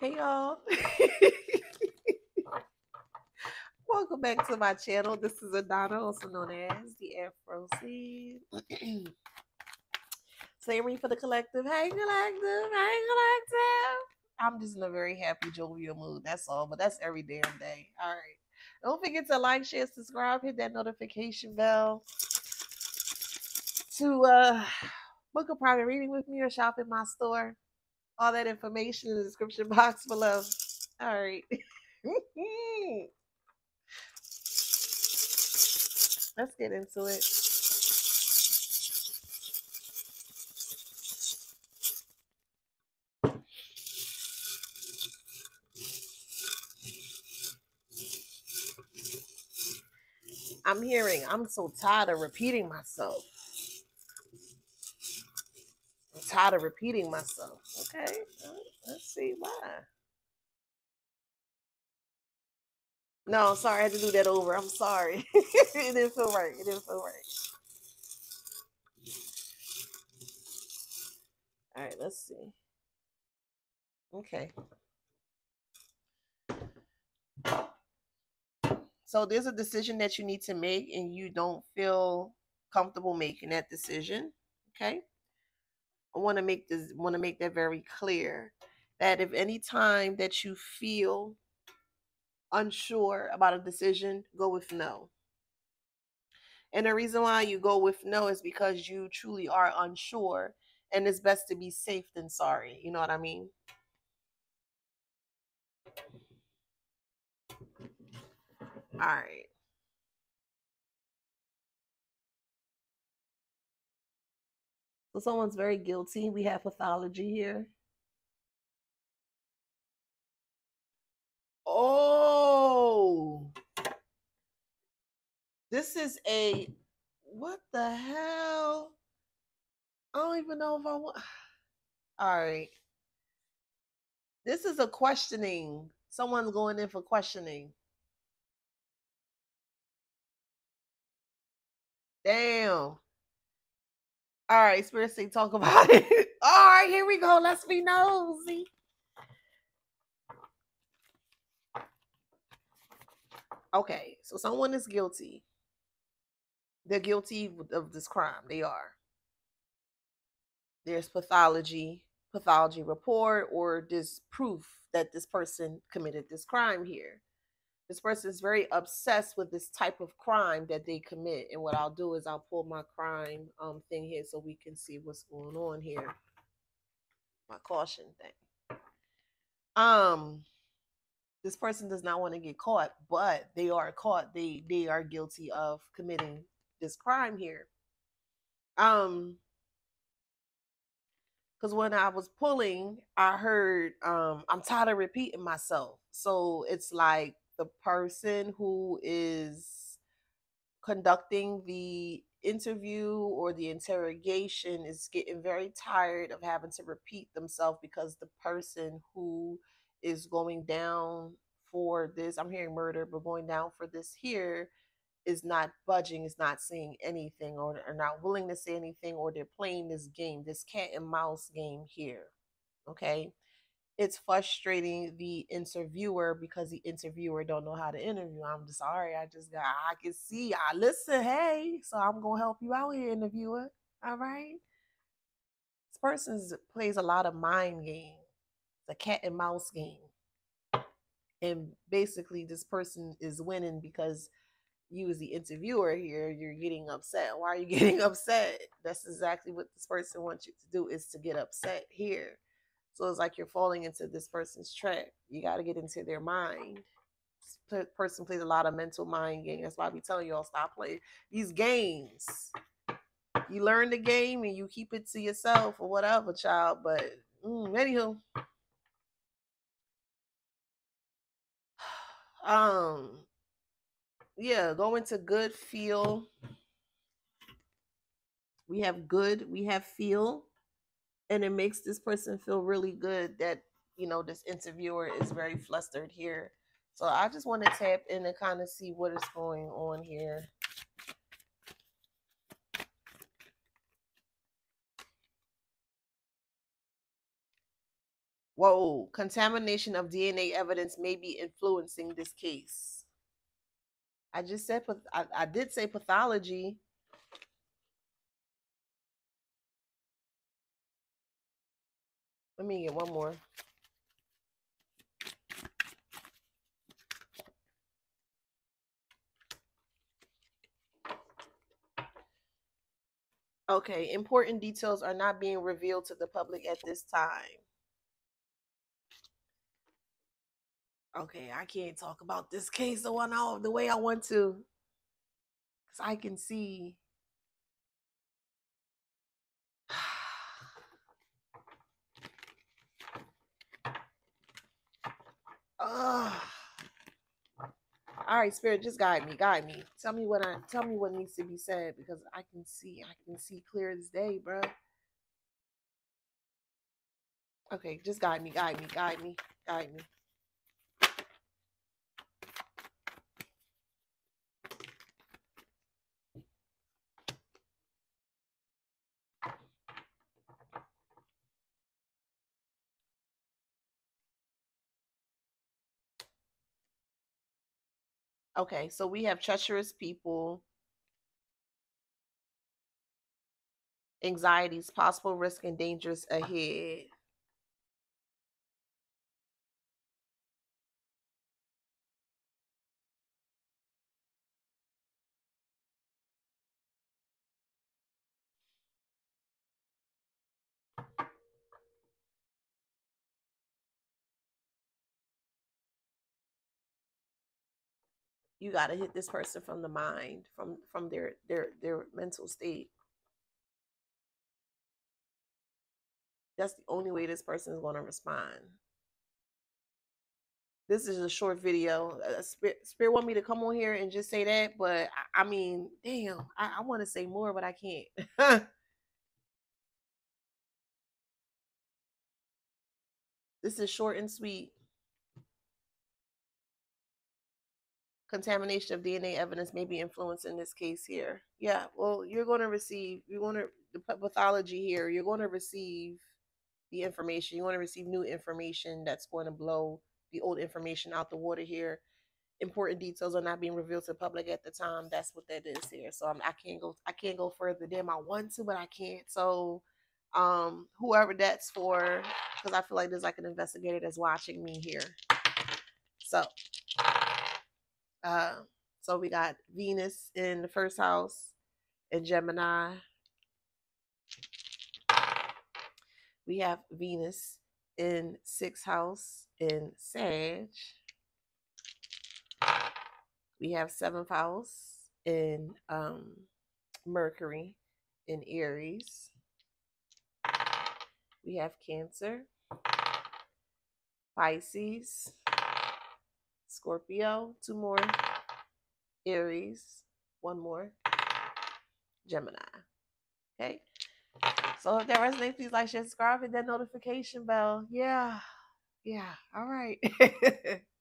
Hey y'all. Welcome back to my channel. This is Adana, also known as the Afro Seed. Slavery for the collective. Hey collective. Hey collective. I'm just in a very happy, jovial mood. That's all. But that's every damn day. All right. Don't forget to like, share, subscribe, hit that notification bell to uh book a private reading with me or shop in my store. All that information in the description box below. All right. Let's get into it. I'm hearing, I'm so tired of repeating myself. I'm tired of repeating myself. Okay, let's see why. No, sorry, I had to do that over. I'm sorry. it didn't feel right. It didn't feel right. All right, let's see. Okay. So there's a decision that you need to make and you don't feel comfortable making that decision. Okay. I want to make this want to make that very clear that if any time that you feel unsure about a decision, go with no. And the reason why you go with no is because you truly are unsure and it's best to be safe than sorry. You know what I mean? All right. So someone's very guilty. We have pathology here. Oh, this is a what the hell? I don't even know if I want. All right. This is a questioning. Someone's going in for questioning. Damn. All right, Spirit say talk about it. All right, here we go. Let's be nosy. Okay, so someone is guilty. They're guilty of this crime. They are. There's pathology, pathology report, or this proof that this person committed this crime here this person is very obsessed with this type of crime that they commit. And what I'll do is I'll pull my crime um thing here so we can see what's going on here. My caution thing. Um this person does not want to get caught, but they are caught. They they are guilty of committing this crime here. Um because when I was pulling, I heard um I'm tired of repeating myself. So it's like the person who is conducting the interview or the interrogation is getting very tired of having to repeat themselves because the person who is going down for this i'm hearing murder but going down for this here is not budging is not saying anything or are not willing to say anything or they're playing this game this cat and mouse game here okay it's frustrating the interviewer because the interviewer don't know how to interview. I'm sorry. I just got I can see I listen, hey, so I'm gonna help you out here, interviewer. All right. This person plays a lot of mind games, the cat and mouse game. And basically this person is winning because you as the interviewer here, you're getting upset. Why are you getting upset? That's exactly what this person wants you to do is to get upset here so it's like you're falling into this person's trap. You got to get into their mind. This person plays a lot of mental mind games. That's why I be telling y'all stop playing these games. You learn the game and you keep it to yourself or whatever, child. But mm, anywho, um, yeah, go into good feel. We have good. We have feel and it makes this person feel really good that you know this interviewer is very flustered here so i just want to tap in and kind of see what is going on here Whoa, contamination of DNA evidence may be influencing this case. I just said, I, I did say pathology. Let me get one more. Okay, important details are not being revealed to the public at this time. Okay, I can't talk about this case the one out the way I want to. Cause I can see. Ugh. All right, spirit, just guide me, guide me. Tell me what I tell me what needs to be said because I can see, I can see clear as day, bro. Okay, just guide me, guide me, guide me, guide me. Okay, so we have treacherous people, anxieties, possible risk and dangers ahead. You got to hit this person from the mind from from their their their mental state. That's the only way this person is going to respond. This is a short video. Uh, spirit, spirit want me to come on here and just say that but i, I mean damn i, I want to say more but i can't. This is short and sweet contamination of DNA evidence may be influenced in this case here. Yeah, well, you're going to receive, you're going to, the pathology here, you're going to receive the information. You want to receive new information that's going to blow the old information out the water here. Important details are not being revealed to the public at the time. That's what that is here. So I'm, I can't go, I can't go further than I want to, but I can't. So um whoever that's for, because I feel like there's like an investigator that's watching me here. So uh, so we got Venus in the first house in Gemini. We have Venus in sixth house in Sag. We have seventh house in um, Mercury in Aries. We have Cancer, Pisces, Scorpio, two more. Aries, one more. Gemini. Okay. So if that resonates, please like, share, subscribe, hit that notification bell. Yeah. Yeah. All right.